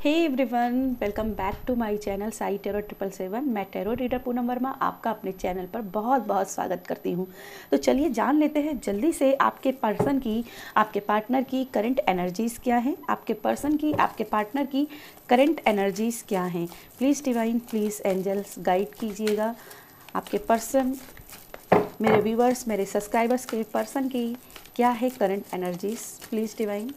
Hey everyone welcome back to my channel Sai tarot triple seven मैं tarot reader Poonam Verma आपका अपने channel पर बहुत बहुत स्वागत करती हूँ। तो चलिए जान लेते हैं जल्दी से आपके पर्सन की, आपके पार्टनर की करंट एनर्जीज़ क्या हैं? आपके पर्सन की, आपके पार्टनर की करंट एनर्जीज़ क्या हैं? Please divine please angels guide कीजिएगा। आपके पर्सन मेरे व्यूवर्स मेरे सब्सक्राइबर्स के पर्सन की क्या है current energies please divine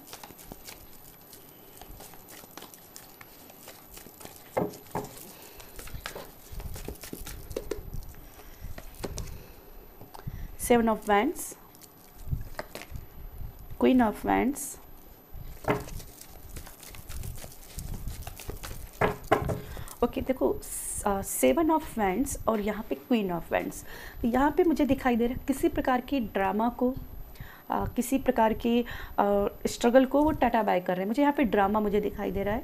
seven of wands. Queen of wands. Okay देखो सेवन ऑफ़ वैंड्स और यहाँ पे क्वीन ऑफ़ वैंड्स तो यहाँ पे मुझे दिखाई दे रहा है किसी प्रकार की ड्रामा को आ, किसी प्रकार की स्ट्रगल को वो टाटा बाय कर रहे हैं। मुझे यहाँ पे ड्रामा मुझे दिखाई दे रहा है।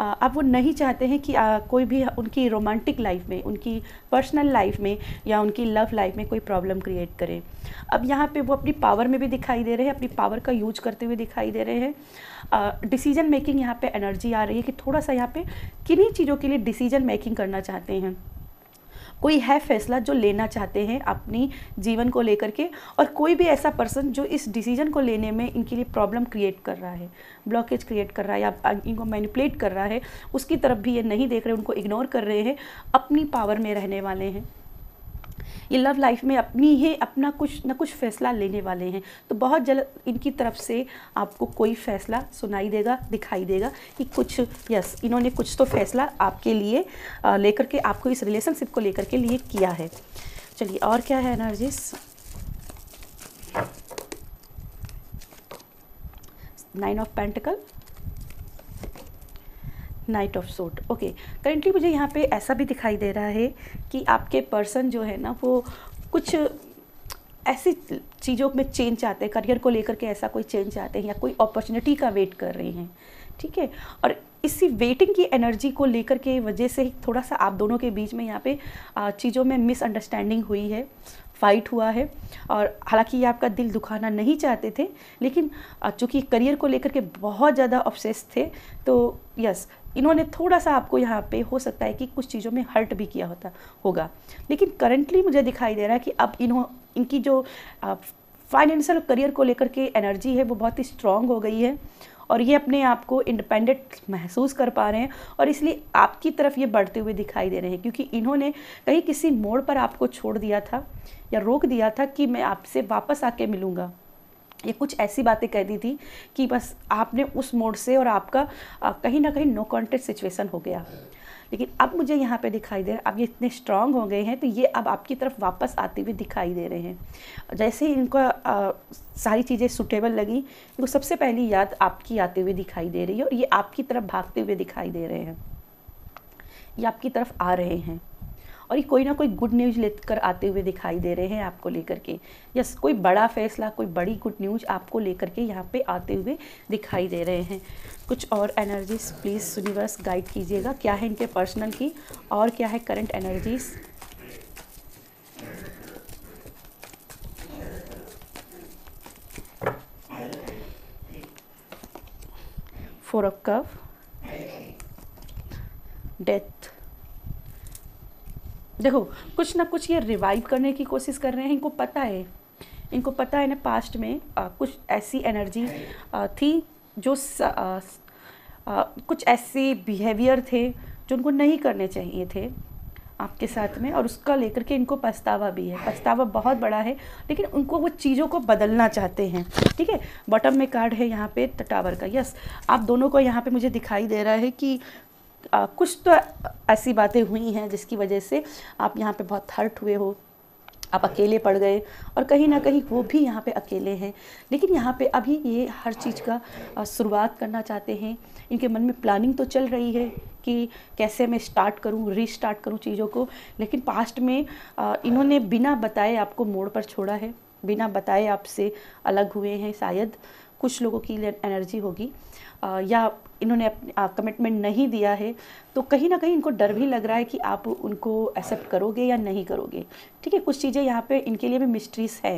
आ, अब वो नहीं चाहते हैं कि आ, कोई भी उनकी रोमांटिक लाइफ में उनकी पर्सनल लाइफ में या उनकी लव लाइफ में कोई प्रॉब्लम क्रिएट करें। अब यहाँ पे वो अपनी पावर में भी दिखाई दे रहे हैं अपनी पावर का यूज़ करते हुए दिखाई दे रहे हैं। डिसीज़न मेकिंग यहाँ पे एनर्जी आ रही है कि थोड़ा सा यहाँ पे किन्हीं चीज़ों के लिए डिसीज़न मेकिंग करना चाहते हैं। कोई है फैसला जो लेना चाहते हैं अपनी जीवन को लेकर के, और कोई भी ऐसा पर्सन जो इस डिसीज़न को लेने में इनके लिए प्रॉब्लम क्रिएट कर रहा है ब्लॉकेज क्रिएट कर रहा है, या इनको मैनिपुलेट कर रहा है, उसकी तरफ़ भी ये नहीं देख रहे, उनको इग्नोर कर रहे हैं, अपनी पावर में रहने वाले हैं। ये लव लाइफ में अपनी ही अपना कुछ ना कुछ फैसला लेने वाले हैं। तो बहुत जल्द इनकी तरफ़ से आपको कोई फैसला सुनाई देगा, दिखाई देगा कि कुछ यस इन्होंने कुछ तो फैसला आपके लिए लेकर के आपको इस रिलेशनशिप को लेकर के लिए किया है। चलिए, और क्या है energies nine of pentacle knight of suit okay currently मुझे यहाँ पे ऐसा भी दिखाई दे रहा है कि आपके पर्सन जो है ना, वो कुछ ऐसी चीज़ों में चेंज चाहते हैं करियर को लेकर के ऐसा कोई चेंज चाहते हैं या कोई अपॉर्चुनिटी का वेट कर रहे हैं, ठीक है? और इसी वेटिंग की एनर्जी को लेकर के वजह से थोड़ा सा आप दोनों के बीच में यहाँ पे चीज़ों में मिसअंडरस्टैंडिंग हुई है फाइट हुआ है। और हालाँकि ये आपका दिल दुखाना नहीं चाहते थे, लेकिन चूँकि करियर को लेकर के बहुत ज़्यादा ऑब्सेस थे तो यस इन्होंने थोड़ा सा आपको यहाँ पे हो सकता है कि कुछ चीज़ों में हर्ट भी किया होता, होगा। लेकिन करंटली मुझे दिखाई दे रहा है कि अब इन्हों, इनकी जो फाइनेंशियल करियर को लेकर के एनर्जी है, वो बहुत ही स्ट्रांग हो गई है और ये अपने आप को इंडिपेंडेंट महसूस कर पा रहे हैं और इसलिए आपकी तरफ़ ये बढ़ते हुए दिखाई दे रहे हैं क्योंकि इन्होंने कहीं किसी मोड़ पर आपको छोड़ दिया था या रोक दिया था कि मैं आपसे वापस आके मिलूँगा। ये कुछ ऐसी बातें कह दी थी कि बस आपने उस मोड से और आपका कहीं ना कहीं नो कॉन्टेक्ट सिचुएशन हो गया। लेकिन अब मुझे यहाँ पे दिखाई दे रहा है अब ये इतने स्ट्रांग हो गए हैं तो ये अब आपकी तरफ़ वापस आते हुए दिखाई दे रहे हैं। जैसे ही इनको आ, सारी चीज़ें सुटेबल लगी इनको सबसे पहली याद आपकी आते हुए दिखाई दे रही है और ये आपकी तरफ़ भागते हुए दिखाई दे रहे हैं। ये आपकी तरफ़ आ रहे हैं। और ये कोई ना कोई गुड न्यूज़ लेकर आते हुए दिखाई दे रहे हैं आपको लेकर के। यस कोई बड़ा फैसला, कोई बड़ी गुड न्यूज़ आपको लेकर के यहाँ पे आते हुए दिखाई दे रहे हैं। कुछ और एनर्जीज प्लीज़ यूनिवर्स गाइड कीजिएगा। क्या है इनके पर्सनल की और क्या है current energies four of cup death देखो कुछ ना कुछ ये रिवाइव करने की कोशिश कर रहे हैं इनको पता है। इनको पता है ना पास्ट में आ, कुछ ऐसी एनर्जी आ, थी जो स, आ, आ, कुछ ऐसे बिहेवियर थे जो उनको नहीं करने चाहिए थे आपके साथ में और उसका लेकर के इनको पछतावा भी है। पछतावा बहुत बड़ा है लेकिन उनको वो चीज़ों को बदलना चाहते हैं। ठीक है? बॉटम में कार्ड है यहाँ पे टावर का। यस आप दोनों को यहाँ पे मुझे दिखाई दे रहा है कि आ, कुछ तो ऐसी बातें हुई हैं जिसकी वजह से आप यहाँ पे बहुत हर्ट हुए हो आप अकेले पड़ गए और कहीं ना कहीं वो भी यहाँ पे अकेले हैं। लेकिन यहाँ पे अभी ये हर चीज़ का शुरुआत करना चाहते हैं। इनके मन में प्लानिंग तो चल रही है कि कैसे मैं स्टार्ट करूँ रीस्टार्ट करूँ चीज़ों को लेकिन पास्ट में इन्होंने बिना बताए आपको मोड़ पर छोड़ा है बिना बताए आपसे अलग हुए हैं। शायद कुछ लोगों की एनर्जी होगी। या इन्होंने कमिटमेंट नहीं दिया है तो कहीं ना कहीं इनको डर भी लग रहा है कि आप उनको एक्सेप्ट करोगे या नहीं करोगे। ठीक है, कुछ चीज़ें यहाँ पे इनके लिए भी मिस्ट्रीज है।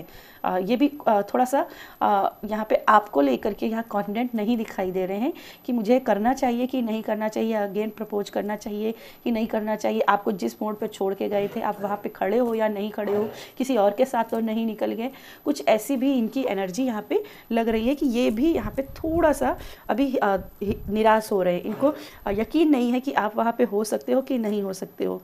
ये भी थोड़ा सा यहाँ पे आपको लेकर के यहाँ कॉन्फिडेंट नहीं दिखाई दे रहे हैं कि मुझे करना चाहिए कि नहीं करना चाहिए अगेन प्रपोज करना चाहिए कि नहीं करना चाहिए। आपको जिस मोड पर छोड़ के गए थे, आप वहाँ पर खड़े हो या नहीं खड़े हो, किसी और के साथ तो नहीं निकल गए। कुछ ऐसी भी इनकी एनर्जी यहाँ पर लग रही है कि ये भी यहाँ पर थोड़ा सा अभी निराश हो रहे हैं। इनको यकीन नहीं है कि आप वहाँ पे हो सकते हो कि नहीं हो सकते हो।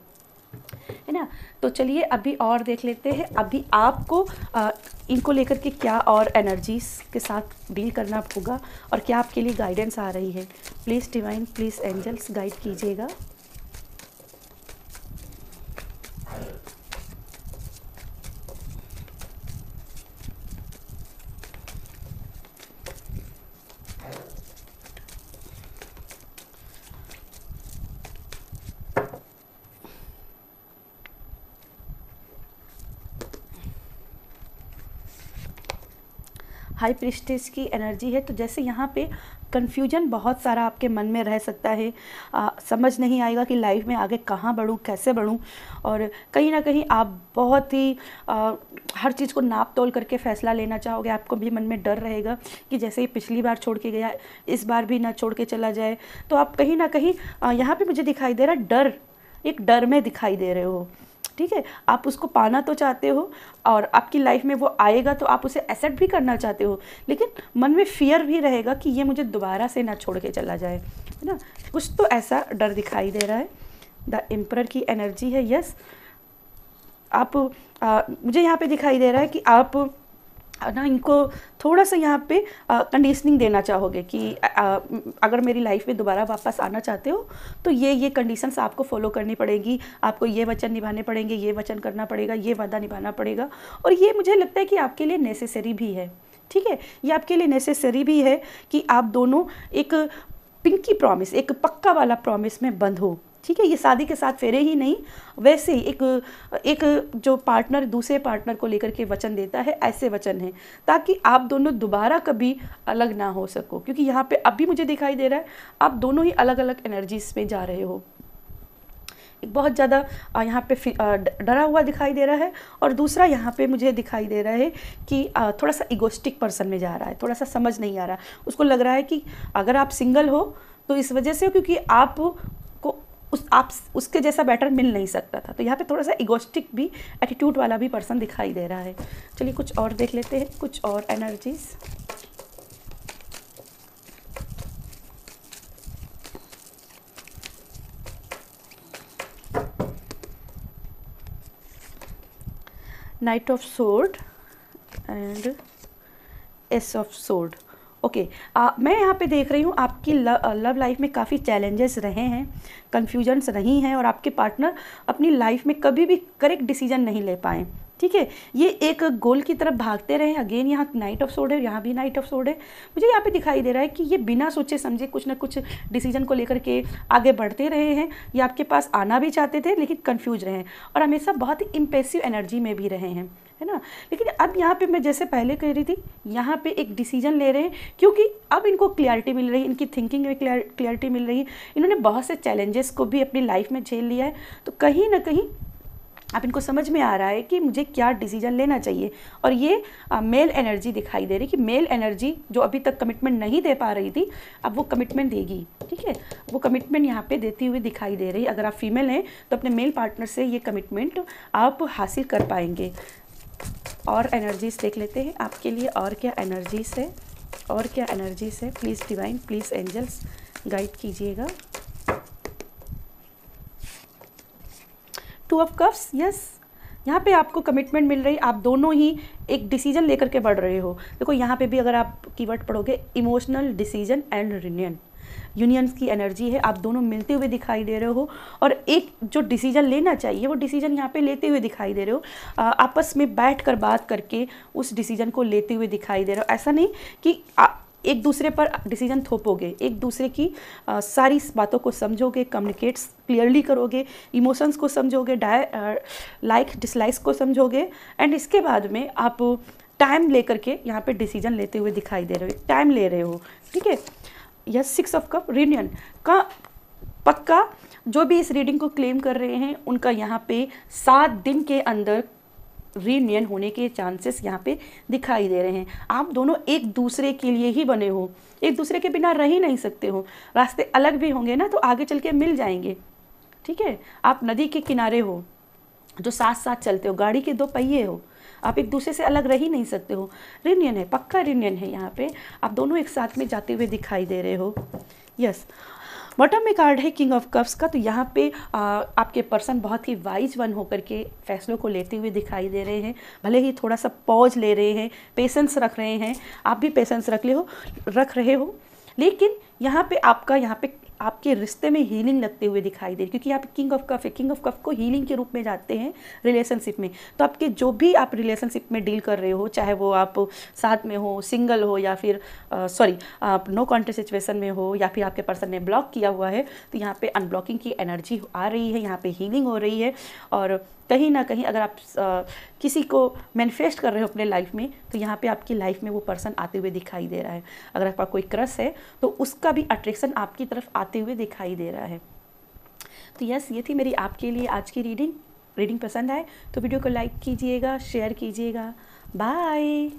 है ना? तो चलिए अभी और देख लेते हैं। अभी आपको आ, इनको लेकर के क्या और एनर्जीज के साथ डील करना होगा और क्या आपके लिए गाइडेंस आ रही है। Please divine please angels guide कीजिएगा। हाई प्रिस्टेज की एनर्जी है तो जैसे यहाँ पे कन्फ्यूज़न बहुत सारा आपके मन में रह सकता है। आ, समझ नहीं आएगा कि लाइफ में आगे कहाँ बढ़ूँ कैसे बढ़ूँ। और कहीं ना कहीं आप बहुत ही आ, हर चीज़ को नाप तोल करके फ़ैसला लेना चाहोगे आपको भी मन में डर रहेगा कि जैसे ही पिछली बार छोड़ के गया इस बार भी ना छोड़ के चला जाए। तो आप कहीं ना कहीं यहाँ पर मुझे दिखाई दे रहा डर एक डर में दिखाई दे रहे हो। ठीक है? आप उसको पाना तो चाहते हो और आपकी लाइफ में वो आएगा तो आप उसे एक्सेप्ट भी करना चाहते हो। लेकिन मन में फियर भी रहेगा कि ये मुझे दोबारा से ना छोड़ के चला जाए है ना? कुछ तो ऐसा डर दिखाई दे रहा है। द एम्पर की एनर्जी है यस आप आ, मुझे यहाँ पे दिखाई दे रहा है कि आप ना इनको थोड़ा सा यहाँ पे कंडीशनिंग देना चाहोगे कि आ, अगर मेरी लाइफ में दोबारा वापस आना चाहते हो तो ये ये कंडीशंस आपको फॉलो करनी पड़ेगी आपको ये वचन निभाने पड़ेंगे ये वचन करना पड़ेगा ये वादा निभाना पड़ेगा और ये मुझे लगता है कि आपके लिए नेसेसरी भी है ठीक है? ये आपके लिए नेसेसरी भी है कि आप दोनों एक पिंकी प्रॉमिस एक पक्का वाला प्रॉमिस में बंद हो। ठीक है, ये शादी के साथ फेरे ही नहीं, वैसे ही एक एक जो पार्टनर दूसरे पार्टनर को लेकर के वचन देता है, ऐसे वचन है, ताकि आप दोनों दोबारा कभी अलग ना हो सको, क्योंकि यहाँ पे अभी मुझे दिखाई दे रहा है, आप दोनों ही अलग अलग एनर्जीज में जा रहे हो। एक बहुत ज़्यादा यहाँ पे डरा हुआ दिखाई दे रहा है, और दूसरा यहाँ पे मुझे दिखाई दे रहा है कि थोड़ा सा इगोस्टिक पर्सन में जा रहा है, थोड़ा सा समझ नहीं आ रहा। उसको लग रहा है कि अगर आप सिंगल हो तो इस वजह से, क्योंकि आप उस आप, उसके जैसा बेटर मिल नहीं सकता था। तो यहाँ पे थोड़ा सा इगोस्टिक भी एटीट्यूड वाला भी पर्सन दिखाई दे रहा है। चलिए कुछ और देख लेते हैं, कुछ और energies knight of sword and ace of sword okay मैं यहाँ पे देख रही हूँ, आपकी लव लाइफ में काफ़ी चैलेंजेस रहे हैं। कन्फ्यूजन्स नहीं हैं और आपके पार्टनर अपनी लाइफ में कभी भी करेक्ट डिसीज़न नहीं ले पाए। ठीक है? ये एक गोल की तरफ़ भागते रहे। अगेन यहाँ नाइट ऑफ़ सोड है, यहाँ भी नाइट ऑफ़ सोड है। मुझे यहाँ पे दिखाई दे रहा है कि ये बिना सोचे समझे कुछ ना कुछ डिसीज़न को लेकर के आगे बढ़ते रहे हैं। ये आपके पास आना भी चाहते थे, लेकिन कन्फ्यूज़ रहे हैं और हमेशा बहुत ही इम्पेसिव एनर्जी में भी रहे हैं। है ना? लेकिन अब यहाँ पे मैं जैसे पहले कह रही थी यहाँ पे एक डिसीज़न ले रहे हैं क्योंकि अब इनको क्लियरिटी मिल रही है इनकी थिंकिंग में क्लियरिटी मिल रही है। इन्होंने बहुत से चैलेंजेस को भी अपनी लाइफ में झेल लिया है। तो कहीं ना कहीं अब इनको समझ में आ रहा है कि मुझे क्या डिसीज़न लेना चाहिए। और ये आ, मेल एनर्जी दिखाई दे रही कि मेल एनर्जी जो अभी तक कमिटमेंट नहीं दे पा रही थी अब वो कमिटमेंट देगी। ठीक है? वो कमिटमेंट यहाँ पे देती हुई दिखाई दे रही अगर आप फीमेल हैं तो अपने मेल पार्टनर से ये कमिटमेंट आप हासिल कर पाएँगे। और एनर्जीज देख लेते हैं। आपके लिए और क्या एनर्जीज है? और क्या एनर्जीज है? Please divine please angels guide कीजिएगा। टू ऑफ़ कफ्स यस यहाँ पे आपको कमिटमेंट मिल रही। आप दोनों ही एक डिसीज़न लेकर के बढ़ रहे हो। देखो, यहाँ पे भी अगर आप कीवर्ड पढ़ोगे emotional decision and reunion unions की एनर्जी है आप दोनों मिलते हुए दिखाई दे रहे हो और एक जो डिसीज़न लेना चाहिए वो डिसीज़न यहाँ पे लेते हुए दिखाई दे रहे हो। आपस में बैठ कर बात करके उस डिसीज़न को लेते हुए दिखाई दे रहे हो। ऐसा नहीं कि आ, एक दूसरे पर डिसीज़न थोपोगे एक दूसरे की आ, सारी बातों को समझोगे कम्युनिकेट्स क्लियरली करोगे इमोशंस को समझोगे डाय लाइक डिसलाइक्स को समझोगे एंड इसके बाद में आप टाइम लेकर के यहाँ पे डिसीज़न लेते हुए दिखाई दे रहे हो टाइम ले रहे हो ठीक है? Yes six of cup reunion का पक्का, जो भी इस रीडिंग को क्लेम कर रहे हैं, उनका यहाँ पे सात दिन के अंदर रीनियन होने के चांसेस यहाँ पे दिखाई दे रहे हैं। आप दोनों एक दूसरे के लिए ही बने हो। एक दूसरे के बिना रह ही नहीं सकते हो। रास्ते अलग भी होंगे ना तो आगे चल के मिल जाएँगे। ठीक है? आप नदी के किनारे हो, जो साथ साथ चलते हो, गाड़ी के दो पहिए हो आप एक दूसरे से अलग रह ही नहीं सकते हो। रिनियन है पक्का रिनियन है यहाँ पे। आप दोनों एक साथ में जाते हुए दिखाई दे रहे हो। यस बॉटम में कार्ड है किंग ऑफ़ कप्स का तो यहाँ पे आ, आपके पर्सन बहुत ही वाइज वन होकर के फैसलों को लेते हुए दिखाई दे रहे हैं। भले ही थोड़ा सा पॉज ले रहे हैं पेशेंस रख रहे हैं। आप भी पेशेंस रख ले हो रख रहे हो। लेकिन यहाँ पे आपका यहाँ पे आपके रिश्ते में हीलिंग लगते हुए दिखाई दे क्योंकि आप किंग ऑफ़ कफ है किंग ऑफ़ कफ को हीलिंग के रूप में जाते हैं रिलेशनशिप में। तो आपके जो भी आप रिलेशनशिप में डील कर रहे हो, चाहे वो आप साथ में हो सिंगल हो, या फिर सॉरी आप नो कॉन्टेक्ट सिचुएशन में हो, या फिर आपके पर्सन ने ब्लॉक किया हुआ है तो यहाँ पे अनब्लॉकिंग की एनर्जी आ रही है, यहाँ पे हीलिंग हो रही है। और कहीं ना कहीं अगर आप किसी को मैनिफेस्ट कर रहे हो अपने लाइफ में तो यहाँ पे आपकी लाइफ में वो पर्सन आते हुए दिखाई दे रहा है। अगर आपका कोई क्रश है तो उसका भी अट्रैक्शन आपकी तरफ़ आते हुए दिखाई दे रहा है। तो यस ये थी मेरी आपके लिए आज की रीडिंग रीडिंग पसंद आए तो वीडियो को लाइक कीजिएगा शेयर कीजिएगा। बाय